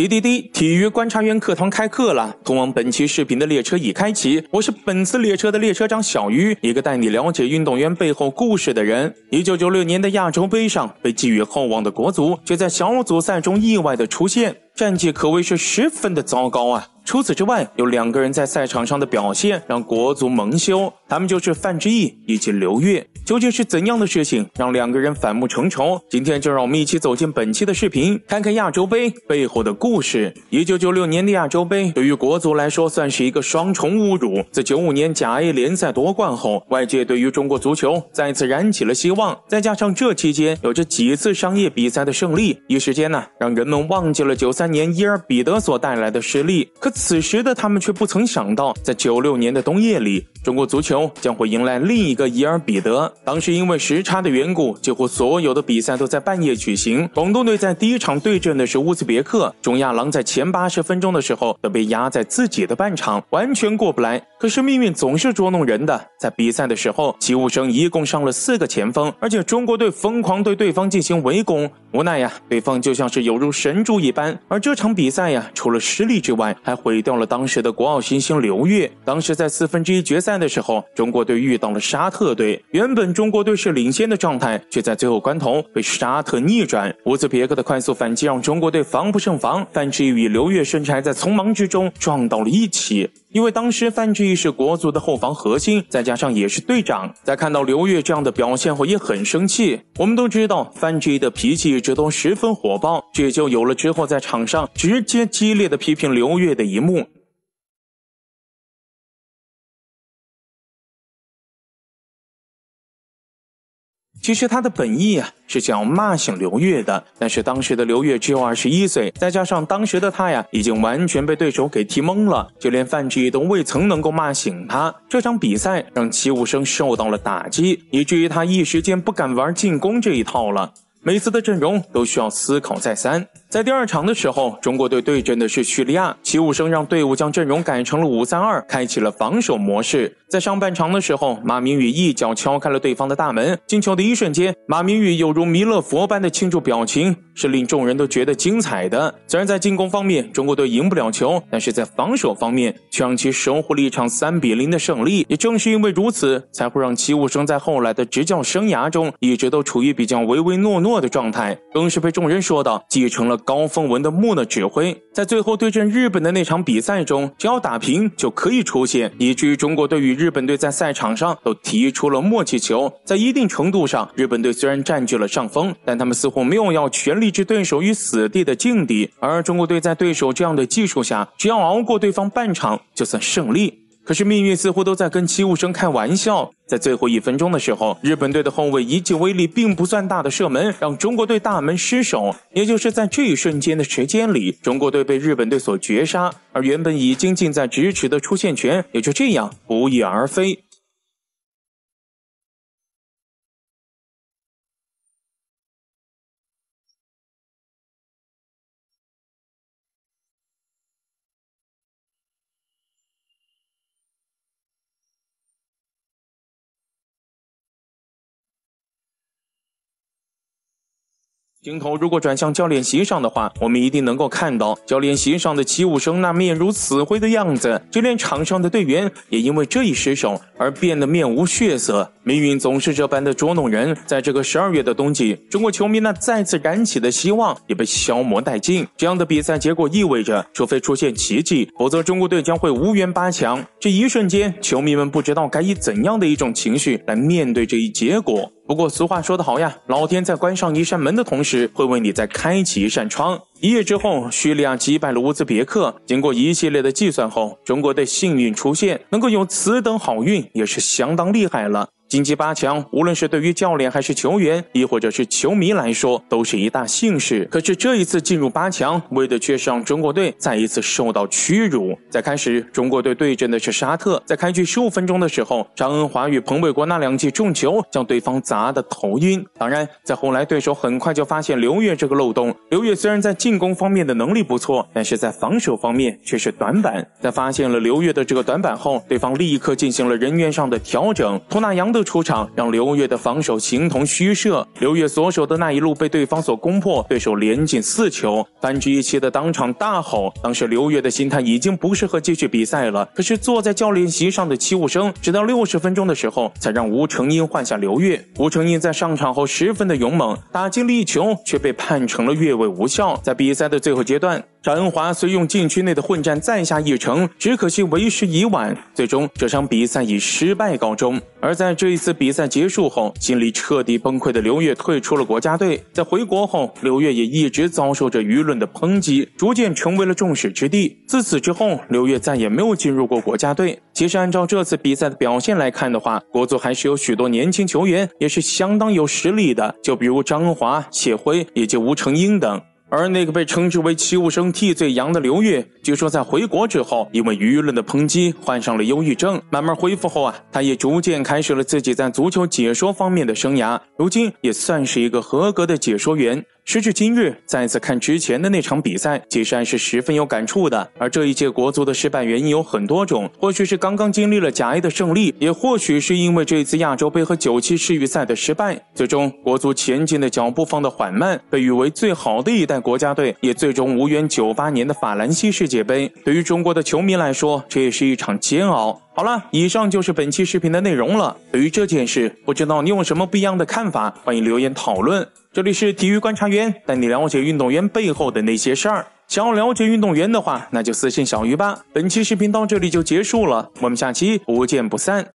滴滴滴！体育观察员课堂开课了，通往本期视频的列车已开启。我是本次列车的列车长小鱼，一个带你了解运动员背后故事的人。一九九六年的亚洲杯上，被寄予厚望的国足却在小组赛中意外的出现，战绩可谓是十分的糟糕啊！除此之外，有两个人在赛场上的表现让国足蒙羞，他们就是范志毅以及刘越。究竟是怎样的事情让两个人反目成仇？今天就让我们一起走进本期的视频，看看亚洲杯背后的故事。一九九六年的亚洲杯对于国足来说算是一个双重侮辱。自九五年甲 A 联赛夺冠后，外界对于中国足球再次燃起了希望。再加上这期间有着几次商业比赛的胜利，一时间呢，让人们忘记了九三年伊尔比德所带来的失利。可此时的他们却不曾想到，在九六年的冬夜里，中国足球将会迎来另一个伊尔比德。当时因为时差的缘故，几乎所有的比赛都在半夜举行。广东队在第一场对阵的是乌兹别克，中亚狼在前八十分钟的时候都被压在自己的半场，完全过不来。可是命运总是捉弄人的，在比赛的时候，齐武生一共上了四个前锋，而且中国队疯狂对对方进行围攻。无奈呀，对方就像是有如神助一般。而这场比赛呀，除了失利之外，还毁掉了当时的国奥新星刘越。当时在四分之一决赛的时候，中国队遇到了沙特队，原本中国队是领先的状态，却在最后关头被沙特逆转。乌兹别克的快速反击让中国队防不胜防，范志毅与刘越甚至还在匆忙之中撞到了一起。因为当时范志毅是国足的后防核心，再加上也是队长，在看到刘越这样的表现后也很生气。我们都知道范志毅的脾气一直都十分火爆，这也就有了之后在场上直接激烈的批评刘越的一幕。其实他的本意啊是想要骂醒刘越的，但是当时的刘越只有二十一岁，再加上当时的他呀已经完全被对手给踢懵了，就连范志毅都未曾能够骂醒他。这场比赛让齐武生受到了打击，以至于他一时间不敢玩进攻这一套了，每次的阵容都需要思考再三。在第二场的时候，中国队对阵的是叙利亚，齐武生让队伍将阵容改成了五三二，开启了防守模式。在上半场的时候，马明宇一脚敲开了对方的大门，进球的一瞬间，马明宇有如弥勒佛般的庆祝表情，是令众人都觉得精彩的。虽然在进攻方面中国队赢不了球，但是在防守方面却让其收获了一场三比零的胜利。也正是因为如此，才会让齐武生在后来的执教生涯中一直都处于比较唯唯诺诺的状态，更是被众人说到继承了。高峰文的木讷指挥，在最后对阵日本的那场比赛中，只要打平就可以出线，以至于中国队与日本队在赛场上都提出了默契球。在一定程度上，日本队虽然占据了上风，但他们似乎没有要全力置对手于死地的境地。而中国队在对手这样的技术下，只要熬过对方半场，就算胜利。可是命运似乎都在跟七武生开玩笑，在最后一分钟的时候，日本队的后卫一记威力并不算大的射门，让中国队大门失守。也就是在这一瞬间的时间里，中国队被日本队所绝杀，而原本已经近在咫尺的出线权也就这样不翼而飞。镜头如果转向教练席上的话，我们一定能够看到教练席上的齐武生那面如死灰的样子，就连场上的队员也因为这一失手而变得面无血色。命运总是这般的捉弄人，在这个十二月的冬季，中国球迷那再次燃起的希望也被消磨殆尽。这样的比赛结果意味着，除非出现奇迹，否则中国队将会无缘八强。这一瞬间，球迷们不知道该以怎样的一种情绪来面对这一结果。不过俗话说得好呀，老天在关上一扇门的同时，会为你再开启一扇窗。一夜之后，叙利亚击败了乌兹别克。经过一系列的计算后，中国队幸运出现，能够有此等好运，也是相当厉害了。晋级八强，无论是对于教练还是球员，亦或者是球迷来说，都是一大幸事。可是这一次进入八强，为的却是让中国队再一次受到屈辱。在开始，中国队对阵的是沙特，在开局十五分钟的时候，张恩华与彭伟国那两记重球将对方砸得头晕。当然，在后来，对手很快就发现刘越这个漏洞。刘越虽然在进攻方面的能力不错，但是在防守方面却是短板。在发现了刘越的这个短板后，对方立刻进行了人员上的调整。托纳扬的。出场，让刘越的防守形同虚设。刘越所守的那一路被对方所攻破，对手连进四球，范志毅气得当场大吼。当时刘越的心态已经不适合继续比赛了。可是坐在教练席上的戚务生，直到六十分钟的时候，才让吴成英换下刘越。吴成英在上场后十分的勇猛，打进了一球，却被判成了越位无效。在比赛的最后阶段。赵恩华虽用禁区内的混战再下一城，只可惜为时已晚，最终这场比赛以失败告终。而在这一次比赛结束后，心里彻底崩溃的刘越退出了国家队。在回国后，刘越也一直遭受着舆论的抨击，逐渐成为了众矢之的。自此之后，刘越再也没有进入过国家队。其实，按照这次比赛的表现来看的话，国足还是有许多年轻球员也是相当有实力的，就比如张华、谢辉以及吴成英等。而那个被称之为“七五生替罪羊”的刘越，据说在回国之后，因为舆论的抨击，患上了忧郁症。慢慢恢复后啊，他也逐渐开始了自己在足球解说方面的生涯，如今也算是一个合格的解说员。时至今日，再次看之前的那场比赛，其实还是十分有感触的。而这一届国足的失败原因有很多种，或许是刚刚经历了甲 A 的胜利，也或许是因为这次亚洲杯和九七世预赛的失败。最终，国足前进的脚步放得缓慢，被誉为最好的一代国家队，也最终无缘九八年的法兰西世界杯。对于中国的球迷来说，这也是一场煎熬。好了，以上就是本期视频的内容了。对于这件事，不知道你有什么不一样的看法？欢迎留言讨论。这里是体育观察员，带你了解运动员背后的那些事儿。想要了解运动员的话，那就私信小鱼吧。本期视频到这里就结束了，我们下期不见不散。